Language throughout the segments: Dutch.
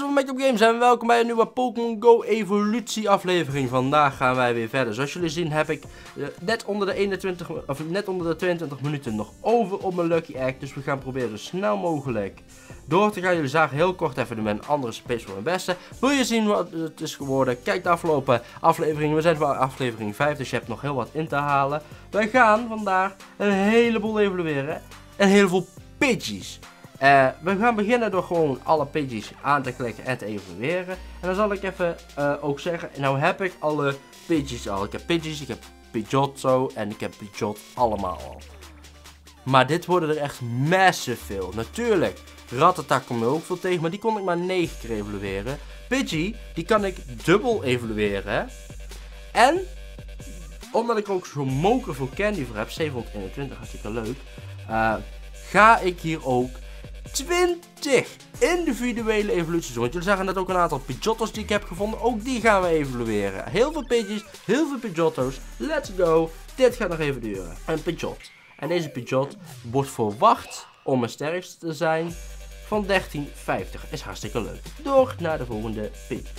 Mensen van Games en welkom bij een nieuwe Pokémon Go evolutie aflevering. Vandaag gaan wij weer verder. Zoals jullie zien heb ik uh, net, onder de 21, of net onder de 22 minuten nog over op mijn Lucky Egg. Dus we gaan proberen zo snel mogelijk door te gaan. Jullie zagen heel kort even mijn andere space voor mijn beste. Wil je zien wat het is geworden? Kijk de afgelopen afleveringen. We zijn bij aflevering 5, dus je hebt nog heel wat in te halen. Wij gaan vandaag een heleboel evalueren. En heel veel Pidgeys. Uh, we gaan beginnen door gewoon alle Pidgeys aan te klikken en te evalueren. En dan zal ik even uh, ook zeggen, nou heb ik alle Pidgeys al. Ik heb Pidgeys, ik heb Pidgeotto en ik heb Pidgeot allemaal al. Maar dit worden er echt massive veel. Natuurlijk, Rattata komt er ook veel tegen, maar die kon ik maar 9 keer evalueren. Pidgey, die kan ik dubbel evalueren. En, omdat ik ook zo moker veel candy voor heb, 721, hartstikke leuk. Uh, ga ik hier ook 20 individuele evoluties. Want jullie zagen net ook een aantal Pidgeottos die ik heb gevonden. Ook die gaan we evalueren. Heel veel Pidgeys, heel veel Pidgeottos. Let's go. Dit gaat nog even duren. Een Pidgeot. En deze Pidgeot wordt verwacht om het sterkste te zijn van 1350. Is hartstikke leuk. Door naar de volgende Pidgey.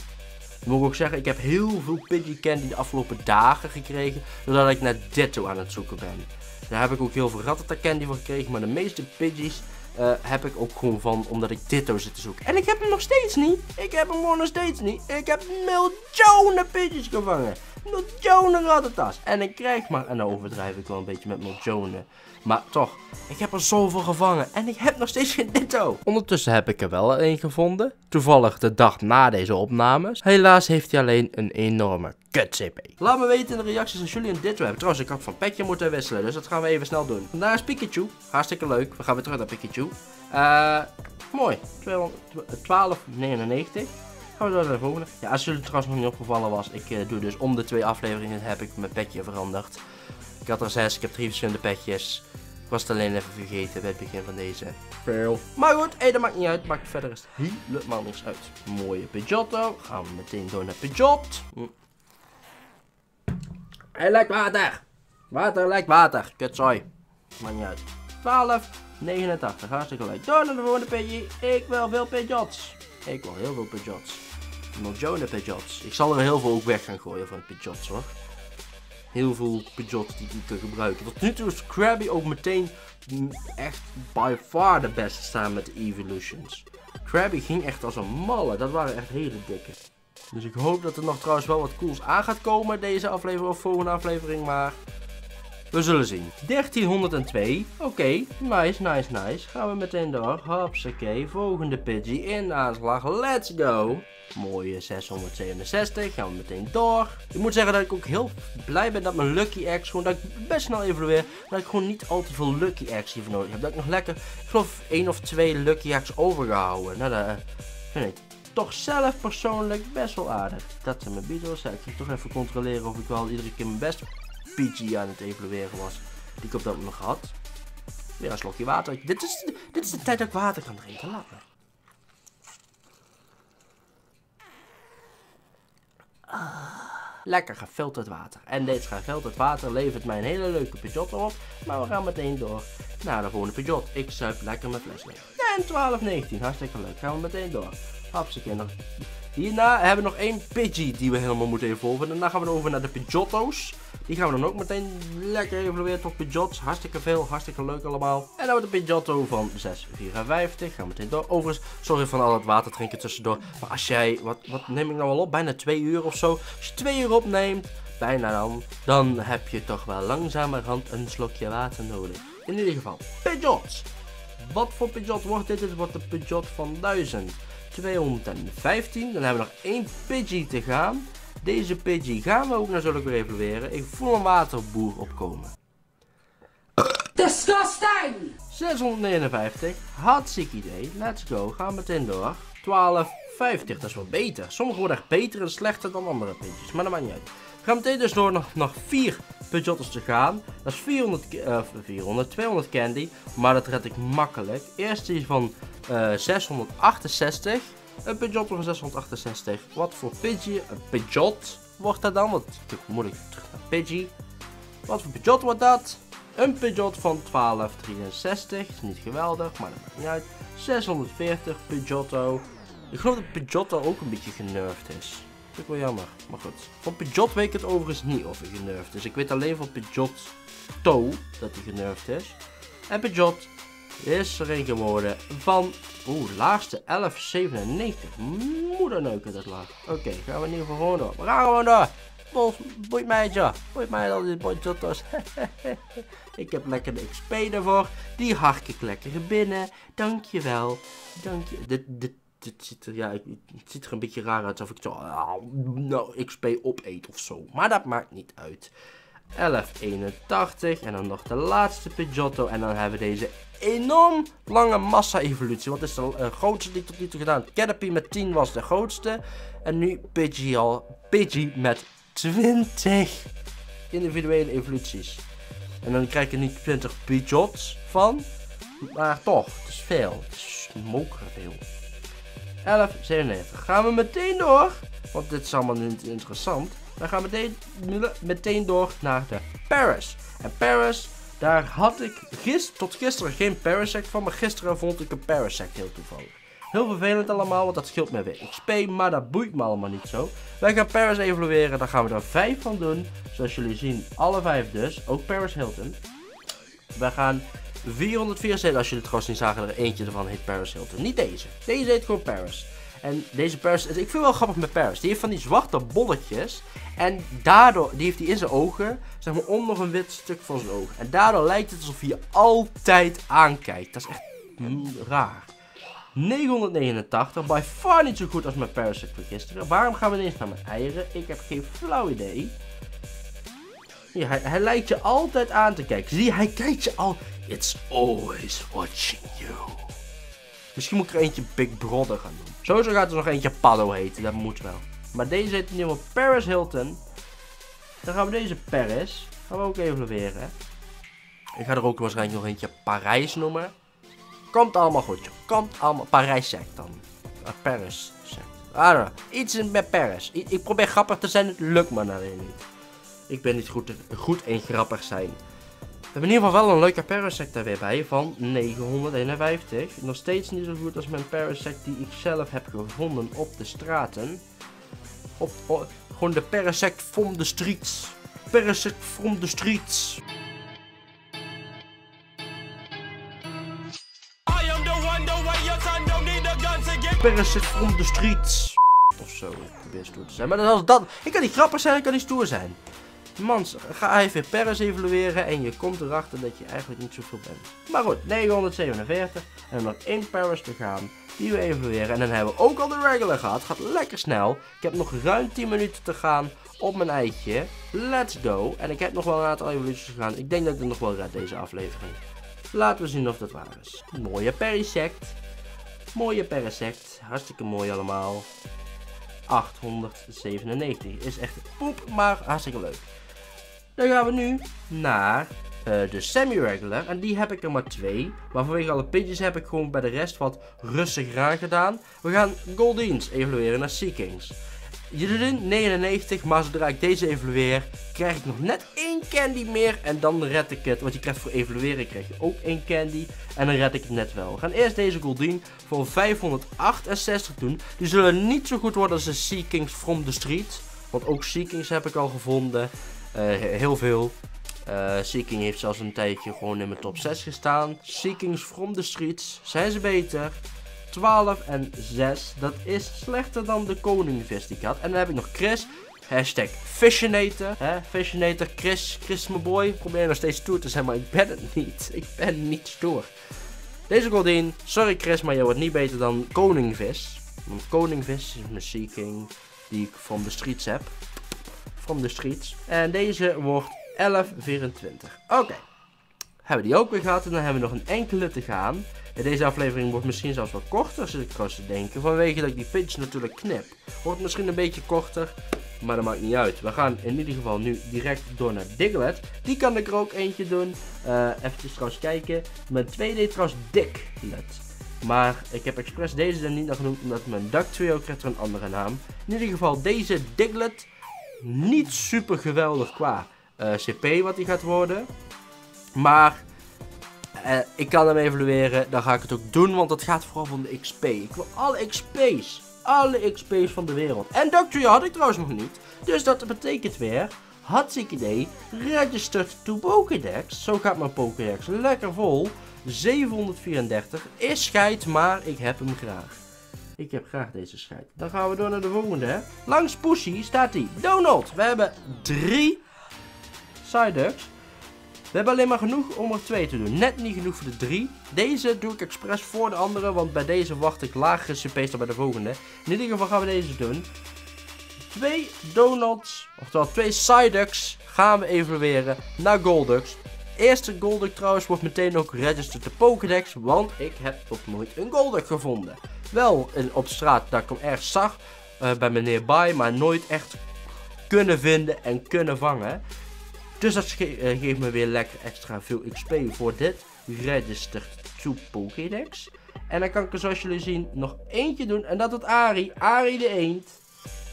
Ik moet ook zeggen, ik heb heel veel Pidgey Candy de afgelopen dagen gekregen. Doordat ik naar Ditto aan het zoeken ben. Daar heb ik ook heel veel Rattata Candy voor gekregen. Maar de meeste Pidgeys uh, heb ik ook gewoon van omdat ik Ditto zit te zoeken. En ik heb hem nog steeds niet. Ik heb hem gewoon nog steeds niet. Ik heb miljoenen Pidgeys gevangen. Miljoenen Rattatas. En ik krijg maar, en nou overdrijf ik wel een beetje met miljoenen. Maar toch, ik heb er zoveel gevangen en ik heb nog steeds geen Ditto. Ondertussen heb ik er wel een gevonden. Toevallig de dag na deze opnames. Helaas heeft hij alleen een enorme kut CP. Laat me weten in de reacties als jullie een Ditto hebben. Trouwens, ik had van petje moeten wisselen, dus dat gaan we even snel doen. Vandaar is Pikachu. Hartstikke leuk. We gaan weer terug naar Pikachu. Uh, mooi. 1299 gaan we door naar de volgende. Ja, als jullie trouwens nog niet opgevallen was, ik uh, doe dus om de twee afleveringen heb ik mijn petje veranderd. Ik had er zes, ik heb drie verschillende petjes. Ik was het alleen even vergeten bij het begin van deze fail. Maar goed, hey, dat maakt niet uit. Maakt verder is helemaal niks uit. Mooie Pidgeotto. Gaan we meteen door naar Pidgeot. Hm. Hij lijkt water. Water lijkt water. Kutzooi. Maakt niet uit. 12, 89. Hartstikke leuk. Door naar de volgende Pidgey. Ik wil veel Pidgeots. Ik wil heel veel Pidgeots. Miljoenen Pidgeots. Ik zal er heel veel ook weg gaan gooien van Pidgeots hoor heel veel Pidgeots die ik kan gebruiken. Tot nu toe is Krabby ook meteen echt by far de beste staan met de Evolutions. Krabby ging echt als een malle, dat waren echt hele dikke. Dus ik hoop dat er nog trouwens wel wat cools aan gaat komen deze aflevering of volgende aflevering, maar we zullen zien. 1302. Oké, nice, nice, nice. Gaan we meteen door. Hopsakee, volgende Pidgey in aanslag. Let's go. Mooie 667. Gaan we meteen door. Ik moet zeggen dat ik ook heel blij ben dat mijn Lucky Eggs gewoon, dat ik best snel evolueer. Dat ik gewoon niet al te veel Lucky Eggs hiervoor nodig heb. Dat ik nog lekker, ik geloof één of twee Lucky Eggs overgehouden. Nou, dat vind ik toch zelf persoonlijk best wel aardig. Dat zijn mijn Beatles. Ik ga toch even controleren of ik wel iedere keer mijn best PG aan het evalueren was. Die ik op dat moment gehad. Weer een slokje water. Dit is, dit is de tijd dat ik water kan drinken. Laat. Ah, lekker gefilterd water. En dit gefilterd water levert mij een hele leuke Pidgeot op. Maar we gaan meteen door naar de volgende Pidgeot. Ik zuip lekker mijn fles leeg. En 12, 19. Hartstikke leuk. Gaan we meteen door. Hapseke nog. Hierna hebben we nog één Pidgey die we helemaal moeten evolven. En daarna gaan we over naar de Pidgeotto's. Die gaan we dan ook meteen lekker evalueren tot Pidgeots. Hartstikke veel, hartstikke leuk allemaal. En dan wordt de Pidgeotto van 6,54. Gaan we meteen door. Overigens, sorry van al het water drinken tussendoor. Maar als jij, wat, wat neem ik nou al op? Bijna 2 uur of zo. Als je 2 uur opneemt, bijna dan, dan heb je toch wel langzamerhand een slokje water nodig. In ieder geval, Pidgeots. Wat voor Pidgeot wordt dit? Dit wordt de Pidgeot van 1215. Dan hebben we nog één Pidgey te gaan. Deze Pidgey gaan we ook natuurlijk weer evalueren. Ik voel een waterboer opkomen. Disgusting! 659. Hartstikke idee. Let's go. Gaan we meteen door. 1250. Dat is wel beter. Sommige worden echt beter en slechter dan andere Pidgeys. Maar dat maakt niet uit. We gaan meteen dus door nog, nog 4 Pidgeotters te gaan. Dat is 400, uh, 400, 200 candy. Maar dat red ik makkelijk. Eerst die van uh, 668. Een Pidgeot van 668. Wat voor Pidgey? Een Pidgeot wordt dat dan? Want moet ik terug naar Pidgey. Wat voor Pidgeot wordt dat? Een Pidgeot van 1263. Is niet geweldig, maar dat maakt niet uit. 640 Pidgeotto. Ik geloof dat Pidgeotto ook een beetje genervd is. Dat ik wel jammer, maar goed. Van Pidgeot weet ik het overigens niet of hij genervd is. Ik weet alleen van Pidgeotto dat hij genervd is. En Pidgeot is er een geworden van, oeh, laagste 1197. Moederneuken dat laag. Oké, gaan we in ieder geval gewoon door. We gaan gewoon door. Bos, boeit mij het ja. Boeit mij al die ik heb lekker de XP ervoor. Die hark ik lekker binnen. Dankjewel. Dank je. Dit, dit, ziet er, ja, het ziet er een beetje raar uit alsof ik zo, nou, XP opeet of zo. Maar dat maakt niet uit. 1181 en dan nog de laatste Pidgeotto en dan hebben we deze enorm lange massa-evolutie. Wat is de uh, grootste die ik tot nu toe gedaan? Caterpie met 10 was de grootste. En nu Pidgey al. Pidgey met 20 individuele evoluties. En dan krijg je niet 20 Pidgeots van. Maar toch, het is veel. Het is veel. 1197. Gaan we meteen door. Want dit is allemaal niet interessant. Dan gaan we meteen, meteen door naar de Paris. En Paris daar had ik gist, tot gisteren geen Parasect van, maar gisteren vond ik een Parasect heel toevallig. Heel vervelend allemaal, want dat scheelt me weer XP, maar dat boeit me allemaal niet zo. Wij gaan Paris evalueren, daar gaan we er vijf van doen. Zoals jullie zien, alle vijf dus, ook Paris Hilton. We gaan 474, als jullie het trouwens niet zagen, er eentje ervan heet Paris Hilton. Niet deze, deze heet gewoon Paris. En deze Paris, ik vind wel grappig met Paris. Die heeft van die zwarte bolletjes. En daardoor, die heeft hij in zijn ogen, zeg maar onder een wit stuk van zijn ogen. En daardoor lijkt het alsof hij je altijd aankijkt. Dat is echt raar. 989, by far niet zo goed als mijn Parasect van gisteren. Waarom gaan we ineens naar mijn eieren? Ik heb geen flauw idee. Ja, hij, hij lijkt je altijd aan te kijken. Zie hij kijkt je al. It's always watching you. Misschien moet ik er eentje Big Brother gaan doen. Sowieso gaat er nog eentje Paddo heten, dat moet wel. Maar deze heet in ieder geval Paris Hilton. Dan gaan we deze Paris, gaan we ook evalueren. Ik ga er ook waarschijnlijk nog eentje Parijs noemen. Komt allemaal goed, joh. Komt allemaal. Parijs sect dan. Uh, Paris don't know. Iets met Paris. Ik, probeer grappig te zijn, het lukt me alleen niet. Ik ben niet goed, goed in grappig zijn. We hebben in ieder geval wel een leuke Parasect er weer bij van 951. Nog steeds niet zo goed als mijn Parasect die ik zelf heb gevonden op de straten. Op, gewoon de Parasect from the streets. Parasect from the streets. Parasect from the streets. Of zo, ik probeer stoer te zijn. Maar als dat, ik kan niet grappig zijn, ik kan niet stoer zijn. Mans, ga even Paris evalueren en je komt erachter dat je eigenlijk niet zoveel bent. Maar goed, 947 en dan nog één Paris te gaan die we evalueren. En dan hebben we ook al de regular gehad. Gaat lekker snel. Ik heb nog ruim 10 minuten te gaan op mijn eitje. Let's go. En ik heb nog wel een aantal evoluties gegaan. Ik denk dat ik het nog wel red deze aflevering. Laten we zien of dat waar is. Mooie Perisect. Mooie Perisect. Hartstikke mooi allemaal. 897. Is echt poep, maar hartstikke leuk. Dan gaan we nu naar uh, de semi-regular. En die heb ik er maar twee. Maar vanwege alle pitjes heb ik gewoon bij de rest wat rustiger aan gedaan. We gaan Goldines evalueren naar Seekings. Jullie 99, maar zodra ik deze evalueer, krijg ik nog net één candy meer en dan red ik het. Want je krijgt voor evalueren krijg je ook één candy en dan red ik het net wel. We gaan eerst deze Goldine voor 568 doen. Die zullen niet zo goed worden als de Seekings from the Street. Want ook Seekings heb ik al gevonden. Uh, heel veel. Uh, Seeking heeft zelfs een tijdje gewoon in mijn top 6 gestaan. Seekings from the Streets. Zijn ze beter? 12 en 6. Dat is slechter dan de koningvis die ik had. En dan heb ik nog Chris. Hashtag Fishinator. Hè? Fishinator, Chris, Chris mijn boy. Probeer nog steeds stoer te zijn, maar ik ben het niet. Ik ben niet stoer. Deze Goldien, sorry Chris, maar jij wordt niet beter dan Koningvis. Want Koningvis is mijn Seeking die ik van de streets heb. Van de streets. En deze wordt 1124. Oké. Hebben die ook weer gehad. En dan hebben we nog een enkele te gaan. En deze aflevering wordt misschien zelfs wat korter, zit ik trouwens te denken. Vanwege dat ik die pitch natuurlijk knip. Wordt misschien een beetje korter. Maar dat maakt niet uit. We gaan in ieder geval nu direct door naar Diglett. Die kan ik er ook eentje doen. Uh, even trouwens kijken. Mijn tweede trouwens Diglett. Maar ik heb expres deze er niet naar genoemd. Omdat mijn Duck Trio krijgt er een andere naam. In ieder geval deze Diglett. Niet super geweldig qua uh, CP wat die gaat worden. Maar uh, ik kan hem evalueren, dan ga ik het ook doen, want het gaat vooral om de XP. Ik wil alle XP's. alle XP's van de wereld. En Doctor had ik trouwens nog niet. Dus dat betekent weer, hartstikke idee, registered to Pokédex. Zo gaat mijn Pokédex lekker vol. 734 is scheid, maar ik heb hem graag. Ik heb graag deze scheid. Dan gaan we door naar de volgende. Langs Pushy staat hij. Donald. We hebben drie Psyducks. We hebben alleen maar genoeg om er twee te doen. Net niet genoeg voor de drie. Deze doe ik expres voor de andere, want bij deze wacht ik lagere CP's dan bij de volgende. In ieder geval gaan we deze doen. Twee Donuts, oftewel twee Psyducks, gaan we evalueren naar Golducks. Eerste Golduck trouwens wordt meteen ook registered de Pokédex, want ik heb nog nooit een Golduck gevonden. Wel in, op straat dat ik hem erg zag, uh, bij meneer Bai, maar nooit echt kunnen vinden en kunnen vangen. Dus dat ge uh, geeft me weer lekker extra veel XP voor dit registered to Pokédex. En dan kan ik er zoals jullie zien nog eentje doen en dat wordt Ari, Ari de Eend.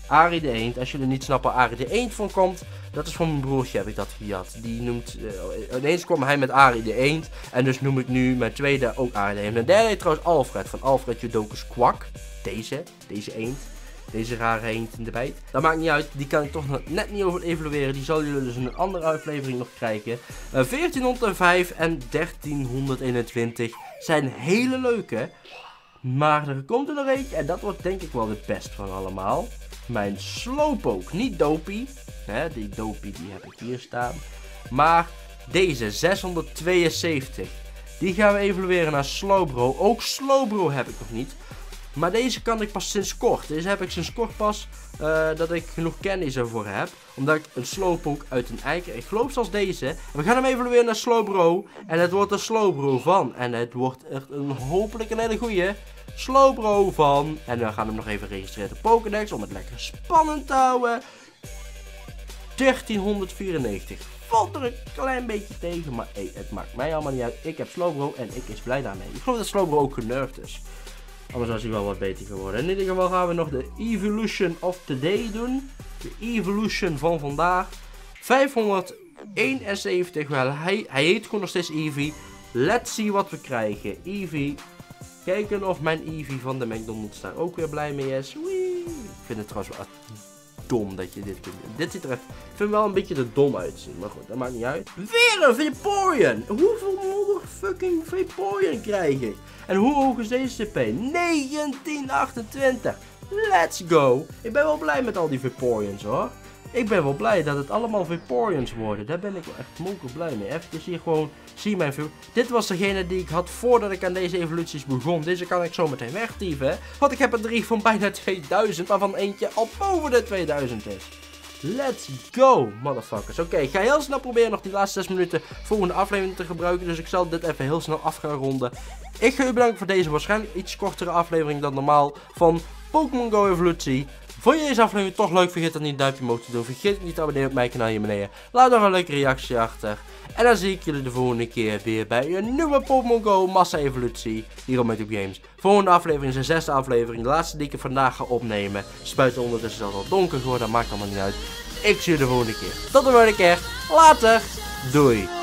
Ari de Eend, als jullie niet snappen waar Ari de Eend van komt, dat is van mijn broertje heb ik dat gehad. Die noemt, uh, ineens kwam hij met Ari de Eend. En dus noem ik nu mijn tweede ook Ari de Eend. Mijn derde trouwens Alfred, van Alfred Jodokus Kwak. Deze, deze eend. Deze rare eend in de bijt. Dat maakt niet uit, die kan ik toch net niet over evalueren. Die zal jullie dus in een andere aflevering nog krijgen. Uh, 1405 en 1321 zijn hele leuke. Maar er komt er nog eentje en dat wordt denk ik wel de best van allemaal. Mijn Slowpoke, niet Dopey. Hè, die Dopey die heb ik hier staan. Maar deze 672. Die gaan we evalueren naar Slowbro. Ook Slowbro heb ik nog niet. Maar deze kan ik pas sinds kort. Deze heb ik sinds kort pas uh, dat ik genoeg kennis ervoor heb. Omdat ik een Slowpoke uit een eiken. Ik geloof zoals deze. we gaan hem evalueren naar Slowbro. En het wordt een Slowbro van. En het wordt echt een hopelijk een hele goede Slowbro van. En we gaan hem nog even registreren op Pokédex. Om het lekker spannend te houden. 1394. Valt er een klein beetje tegen, maar hey, het maakt mij allemaal niet uit. Ik heb Slowbro en ik is blij daarmee. Ik geloof dat Slowbro ook genervd is. Anders was hij wel wat beter geworden. In ieder geval gaan we nog de Evolution of Today doen. De Evolution van vandaag. 571. Wel, hij, hij heet gewoon nog steeds Eevee. Let's see wat we krijgen. Eevee. Kijken of mijn Eevee van de McDonald's daar ook weer blij mee is. Wee. Ik vind het trouwens wel dom dat je dit kunt doen. Dit ziet er echt, ik vind wel een beetje er dom uitzien. Maar goed, dat maakt niet uit. Weer een Vaporeon! Hoeveel motherfucking Vaporeon krijg ik? En hoe hoog is deze CP? 1928. Let's go. Ik ben wel blij met al die Vaporeons hoor. Ik ben wel blij dat het allemaal Vaporeons worden. Daar ben ik wel echt mogelijk blij mee. Even hier gewoon, zie mijn Dit was degene die ik had voordat ik aan deze evoluties begon. Deze kan ik zo meteen wegtieven. Want ik heb er drie van bijna 2000, waarvan eentje al boven de 2000 is. Let's go, motherfuckers. Oké, ik ga heel snel proberen nog die laatste 6 minuten volgende aflevering te gebruiken. Dus ik zal dit even heel snel af gaan ronden. Ik ga u bedanken voor deze waarschijnlijk iets kortere aflevering dan normaal van Pokémon Go Evolutie. Vond je deze aflevering toch leuk? Vergeet dan niet een duimpje omhoog te doen. Vergeet niet te abonneren op mijn kanaal hier beneden. Laat nog een leuke reactie achter. En dan zie ik jullie de volgende keer weer bij een nieuwe Pokémon Go Massa Evolutie hier op YouTube Games. Volgende aflevering is de zesde aflevering. De laatste die ik vandaag ga opnemen. Spuiten ondertussen al donker geworden. Dat maakt allemaal niet uit. Ik zie jullie de volgende keer. Tot de volgende keer. Later. Doei.